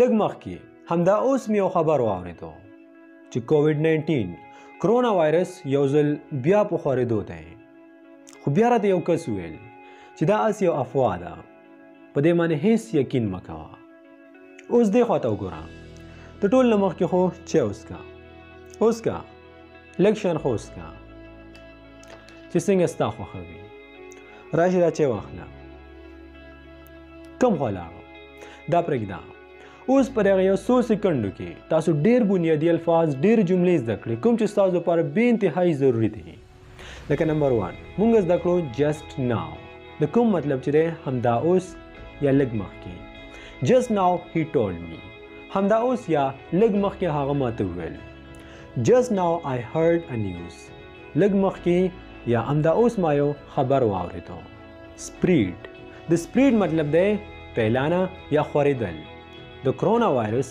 لږ مخکې همدا اوس مې یو خبر واورېدو چې کوویډ 19 کرونا وایرس یو ځل بیا په خورېدو دی خو بیا راته یو کس ویل چې دا اس یو افوا ده په دې باندې هیڅ یقین مه کوه اوس دې خواته وګوره د ټول نه مخکې خو چای وڅښه وڅښه لږ شان خو وڅښه چې څنګه ستا خوښه وي راشي دا چای واخله کم خوا لاړو دا پرېږده اوس پر هغه یو څو سکندو کې تاسو ډېر بنیادي الفاظ ډېر جملې زده کړې کوم چې ستاسو لپاره بې انتهایي ضروري دي لکه نمبر 1 مونږ زده کړو جست ناو د کوم مطلب چې ده همدا اوس یا لږ مخکې جست ناو هی ټولډ می همدا اوس یا لږ مخکې هغه ماته وویل جست ناو آی هرډ ا نیوز لږ مخکې یا همدا اوس ما یو خبر واوریدو سپریډ د سپریډ مطلب ده پیلانه یا خوریدل د کرونا وایرس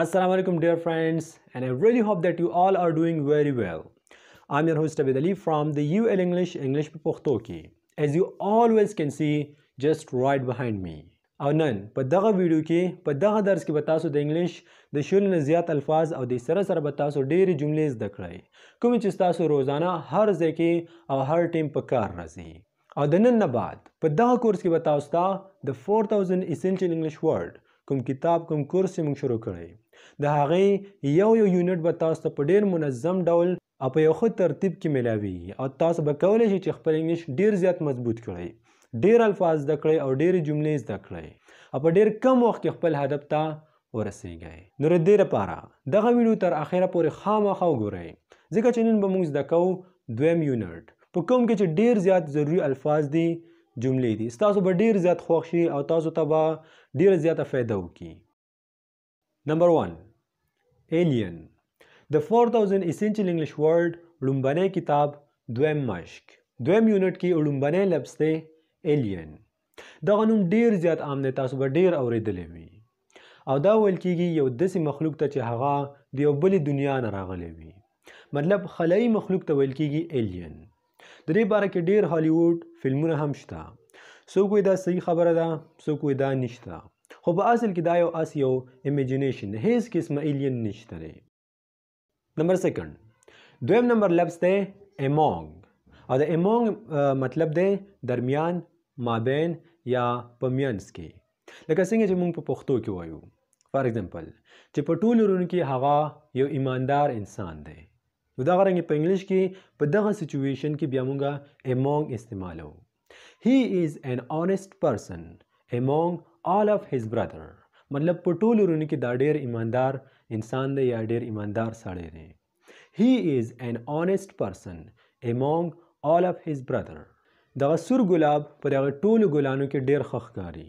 السلام علیکم ډیر فرینډز اینڈ آئی ریلی ہوپ دیٹ یو آل آر ڈوئنگ ویری ویل آئی ایم یور ہوسٹ عبید علی فرام دی یو ایل انگلش انگلش په پښتو کې ایز یو آلویز کین سی جسٹ رائټ بهایند می او نن په دغه ویډیو کې په دغه درس کې به تاسو د انګلیش د شل نه زیات الفاظ او د سره سره به تاسو ډېری جملې زده کړئ کومې چې تاسو روزانه هر ځای کې او هر ټیم په کار راځي او د نن نه بعد په دغه کورس کې به تاسو ته د 4000 اسنشل انګلیش ورډ کوم کتاب کوم کورس چې موږ شروع کړی د هغې یو یو یونټ به تاسو ته په ډیر منظم ډول او په یو ښه ترتیب کې ملاوي او تاسو به کولی شئ چې خپل انګلیش ډیر زیات مضبوط کړئ ډیر الفاظ زده کړئ او ډیرې جملې زده کړئ او په ډیر کم وخت کې خپل هدف ته ورسیږی نوردی لپاره دغه ویډیو تر اخره پورې خامخا وګورئ ځکه چې نن به موږ زده کوو دویم یونټ په کوم کې چې ډیر زیات ضروری الفاظ دي جملې دي تاسو به ډیر زیات خوښ شي او تاسو ته به ډیره زیاته فایده وکړي نمبر 1 Alien The 4000 Essential English Word لومبنی کتاب دویم مشق دویم یونټ کې لومبنی لفظ دی Alien دغه نوم ډیر زیات عام دی تاسو به ډیر اوریدلی وي او دا ویل کیږي یو داسې مخلوق ته چې هغه د یو بلې دنیا نه راغلی وي مطلب خلایي مخلوق ته ویل کیږي الین د دې باره کې ډیر هالیوډ فلمونه هم شته څوک وایي دا صحیح خبره ده څوک وایي دا نشته خو په اصل کې دا یو اس یو امیجنیشن هیڅ قسمه الین نشته دی نمبر سیکنډ دویم نمبر لفظ دی امونګ او د امونګ مطلب دی درمیان مابین یا په مینځ کې لکه څنګه چې موږ په پښتو کې وایو فار ایگزامپل چې په ټولو رونو کې هغه یو ایماندار انسان دی نو دغه رنګ په انګلیش کې په دغه سچویشن کې بیا موږ امونګ استعمالو هی از ان اونست پرسن امونګ آل اف هیز برادر مطلب په ټول ورونو کې دا ډیر ایماندار انسان دی یا ډیر ایماندار سړی دی هی از ان اونست پرسن امونګ آل اف هیز برادر دغه سور ګلاب په دغه ټولو ګلانو کې ډیر ښه ښکاري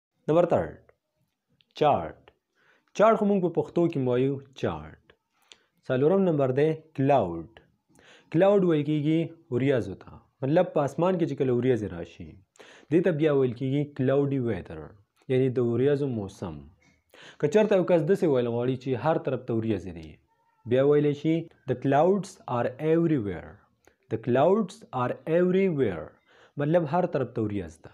نمبر تھرډ چارټ چارټ خو موږ په پښتو کې وایو چارټ څلورم نمبر دی کلاود کلاود ویل کېږي وریځو ته مطلب په اسمان کې چې کله وریځې راشي دې ته بیا ویل کېږي کلاودي ویدر یعنی د وریځو موسم که چېرته یو کس داسې ویل غواړي چې هر طرف ته وریځې دي بیا ویلی شي د کلاودس آر ایوری ویر د کلاودس آر ایوری ویر مطلب هر طرف ته وریځ ده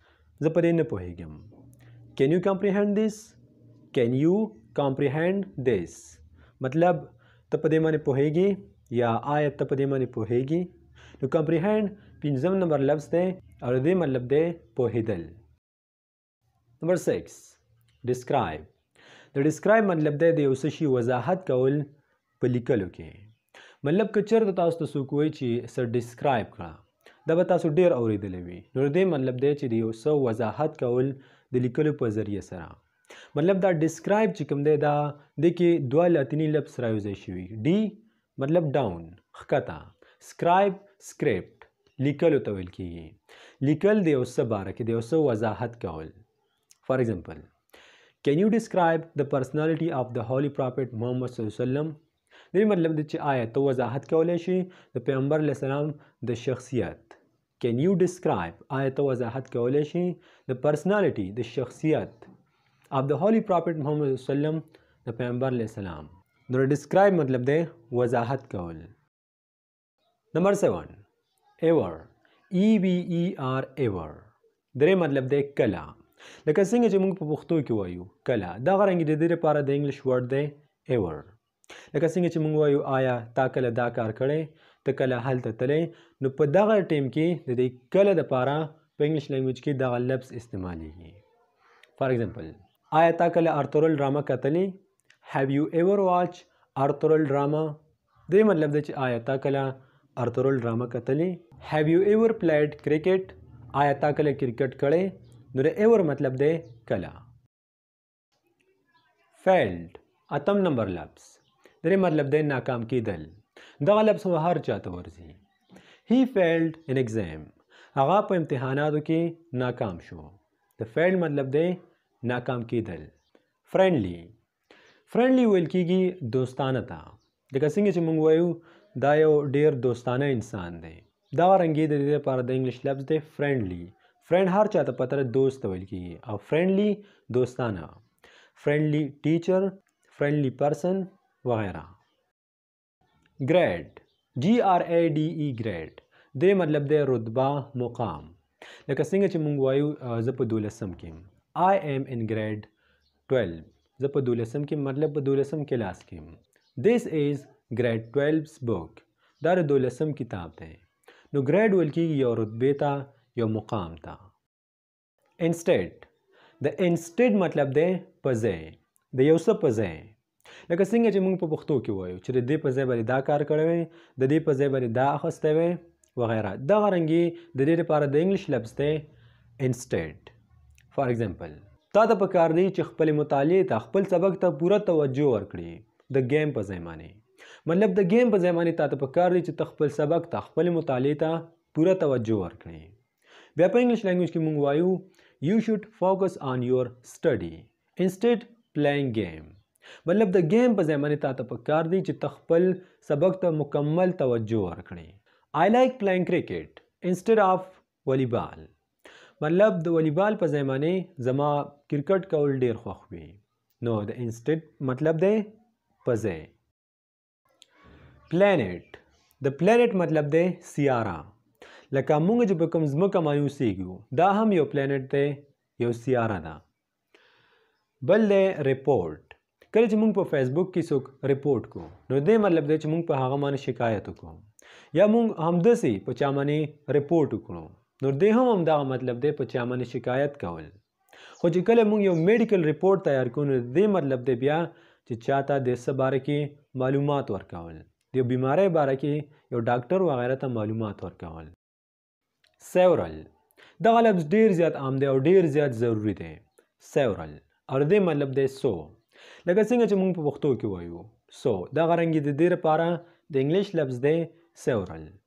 زه په دې نه پوهیږم کین یو کمپریهند دیس کین یو کمپریهند دیس مطلب ته په دې باندې پوهیږي یا آیا ته په دې باندې پوهیږي نو کمپریهند پنځم نمبر لفظ دی او د دې مطلب دی پوهیدل نمبر 6 ډیسکرایب د ډیسکرایب مطلب دی د یو څه شي وضاحت کول په لیکلو کې مطلب که چېرته تاسو ته څوک وایي چې څه ډیسکرایب کړه دا به تاسو ډېر اورېدلی وي نو د دې مطلب دی چې د یو څه وضاحت کول د لیکلو په ذریعه سره مطلب دا ډیسکرایب چې کوم دی دا د کې دوه لاتینی لفظ سره یوځای شوي ډي مطلب ډاون ښکته سکرایب سکریپټ لیکلو ته ویل کېږي لیکل د یو څه باره کې د یو څه وضاحت کول For example, can you describe the personality of the Holy Prophet Muhammad صلی الله علیه وسلم د دې مطلب دی چې آیا ته وضاحت کولی شي د پیغمبر علیه السلام د شخصیت کین یو ډیسکرایب آیا ته وضاحت کولی شي د پرسنالټي د شخصیت اف د هولي پراپټ محمد وسلم د پیغمبر علیه السلام نو ډیسکرایب مطلب دی وضاحت کول نمبر سیون ایور ای وی ای آر ایور درې مطلب دی کله لکه څنګه چې موږ په پښتو کې وایو کله دا غرنګ د دې لپاره د انګلیش ورډ دی ایور لکه څنګه چې موږ وایو آیا تا کله دا کار کړی ته کله هلته تللی نو په دغه ټیم کې د دې کله لپاره په انګلیش لینګویج کې دغه لفظ استعمالیږي فار ایگزامپل آیا تا کله ارتورل ډرامه کتلې Have you ever watched Arthurol drama? دې مطلب دی چې آیا تا کله ارترول ډرامه کتلې Have you ever played cricket? آیا تا کله کرکټ کړی؟ نو د ever مطلب دی کله Failed اتم نمبر لفظ درې مطلب دی ناکام کیدل دغه لفظ هو هر چاته ورځي He failed in exam هغه په امتحاناتو کې ناکام شو د فعل مطلب دی ناکام کیدل فرندلی فرندلی ویل کیږي دوستانه ته لکه څنګه چې موږ وایو دا یو ډیر دوستانه انسان دی دا رنګې د دې لپاره د انګلیش لفظ دی فرندلی فرند هر چاته پتر دوست ویل کیږي او فرندلی دوستانه فرندلی ټیچر فرندلی پرسن وغیرہ ګریډ جی آر ای ډی ای ګریډ د مطلب د رتبه مقام لکه څنګه چې مونږ وایو زه په دولسم کې آی ایم ان ګریډ 12 زه په دولسم کې مطلب په دولسم کلاس کې دیس ایز ګریډ 12 بوک دا د دولسم کتاب دی نو ګریډ ویل کېږي یو رتبه ته یو مقام ته انسټیډ د انسټیډ مطلب دی په ځای د یو څه په ځای لکه څنګه چې موږ په پښتو کې وایو چې د دې په ځای باندې دا کار کړی وی د دې په ځای باندې دا اخیستی وی وغیره دغه رنګې د دې لپاره د انګلیش لفظ دی انسټیډ فار ایگزامپل تا ته پکار دی چې خپل مطالعه ته خپل سبق ته پوره توجه ورکړي د ګیم په ځای باندې مطلب د ګیم په ځای باندې تا ته پکار دی چې ته خپل سبق ته خپل مطالعه ته پوره توجه ورکړي بیا په انګلیش لانګویج کې مونږ وایو یو شوډ فوکس آن یور سټډي انسټیډ پلینګ گیم مطلب د گیم په ځای باندې تاته په کار دی چې تخپل سبق ته مکمل توجه ورکړي آی لایک پلینګ کرکټ انسټیډ آف والیبال مطلب د والیبال په ځای باندې زما کرکټ کول ډیر خوښ وي نو د انسټیډ مطلب دی په ځای پلانټ د پلانټ مطلب دی سیاره لکه موږ چې په کوم ځمکه باندې اوسېږو دا هم یو پلانټ دی یو سیاره ده بل دی رپورټ کله چې موږ په فیسبوک کې څوک رپورټ کو نو دې مطلب دی چې موږ په هغه باندې شکایت وکړو یا موږ همداسې په چا باندې رپورټ وکړو نو دې هم همدغه مطلب دی په چا باندې شکایت کول خو چې کله موږ یو میډیکل رپورټ تیار کړو نو دې مطلب دی بیا چې چاته د څه باره کې معلومات ورکول د یو بیمارۍ باره کې یو ډاکټر وغیره ته معلومات ورکول سیورل دغه لفظ ډیر زیات عام دی او ډیر زیات ضروری دی سیورل او د دې مطلب دی سو لکه څنګه چې موږ په پښتو کې وایو سو دغه رنګ د دې لپاره د انګلیش لفظ دی سیورل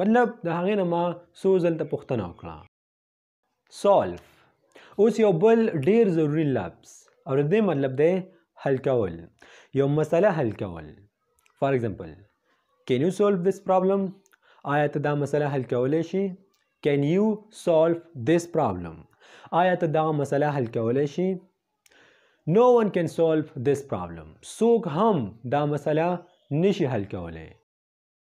مطلب د هغې نه ما څو ځل ته پوښتنه وکړه سولف اوس یو بل ډیر ضروری لفظ او د دې مطلب دی حل کول یو مسله حل کول فار ایگزامپل کین یو سولف دیس پرابلم آیا ته دا مسله حل کولی شي کین یو سولف دیس پرابلم آیا ته دا مسله حل کولی شي نو ون کین سولف دیس پرابلم څوک هم دا مسله نشي حل کولی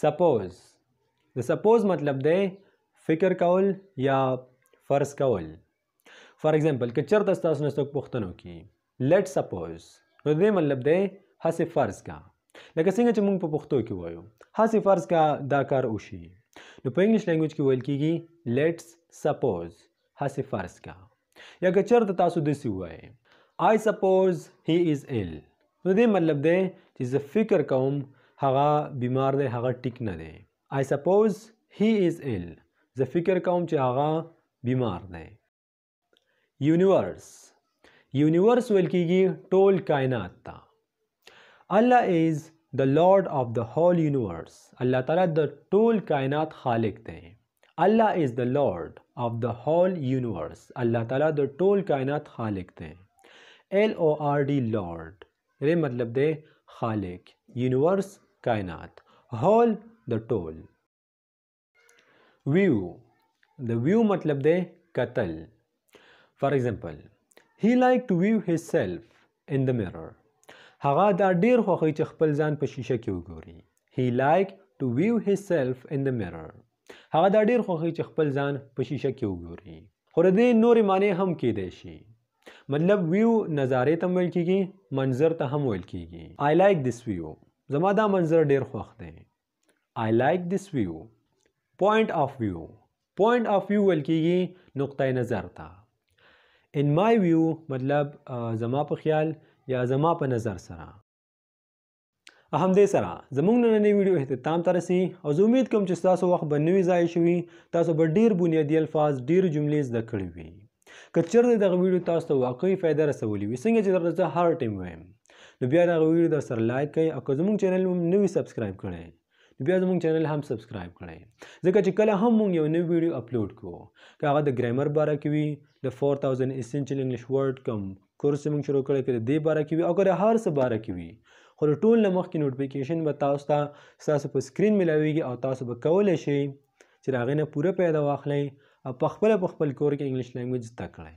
سپوز د سپوز مطلب دی فکر کول یا فرض کول فار ایگزامپل که چرته ستاسو نه څوک پوښتنه وکړي لیټ سپوز نو دې مطلب دی هسې فرض کا لکه څنګه چې موږ په پښتو کې وایو هسې فرض کا دا کار وشي نو په انګلیش لینګویج کې ویل کېږي لیټس سپوز هسې فرض کا یا که چېرته تاسو داسې ووایئ آی سپوز هی از ایل نو دې مطلب دی چې زه فکر کوم هغه بیمار دی هغه ټیک نه دی آی سپوز هی از ایل زه فکر کوم چې هغه بیمار دی یونیورس یونیورس ویل کېږي ټول کائنات ته الله از د لارډ آف د هول یونیورس الله تعالی د ټول کائنات خالق دی الله از د لارډ اف د هول یونیورس الله تعالی د ټول کائنات خالق دی ایل او آر ډی لارډ ری مطلب دی خالق یونیورس کائنات هول د ټول ویو د ویو مطلب دی قتل فار ایگزامپل هی لایک ټو ویو هیز سیلف ان د میرر هغه دا ډیر خوښوي چې خپل ځان په شیشه کې وګوري هی لایک ټو ویو هیز سیلف ان د میرر هغه دا ډیر خوښوي چې خپل ځان په شیشه کې وګوري خو د دې نورې معنی هم کېدای شي مطلب ویو نظارې ته ویل کېږي منظر ته هم ویل کېږي آی لایک دیس ویو زما دا منظر ډیر خوښ دی I like this view point of view point of view ول کېږي نقطه نظر ته in my view مطلب زما په خیال یا زما په نظر سره هم دې سره زموږ نننې ویډیو اختتام ته رسي او زه امید کوم چې تاسو وخت به نوي ځای شوي تاسو به ډیر بنیادي الفاظ ډیر جملې زده کړې وي که چېرته دغه ویډیو تاسو ته واقعي فایده رسولې وي څنګه چې درته زه هر ټایم وایم نو بیا دغه ویډیو در سره لایک کړئ او که زموږ چینل هم نه وي سبسکرایب کړی نو بیا زموږ چینل هم سبسکرایب کړئ ځکه چې کله هم موږ یو نوی ویډیو اپلوډ کوو که هغه د ګرامر باره کې وي د 4000 اسنشل انګلیش ورډ کم کورس موږ شروع کړی که د دې باره کې وي او که د هر څه باره کې وي خو د ټول نه مخکې نوټیفیکیشن به تاسو ته ستاسو په سکرین ملاویږي او تاسو به کولی شئ چې د هغې نه پوره پیده واخلئ او پخپله په خپل کور کې انګلیش لینګویج زده کړئ.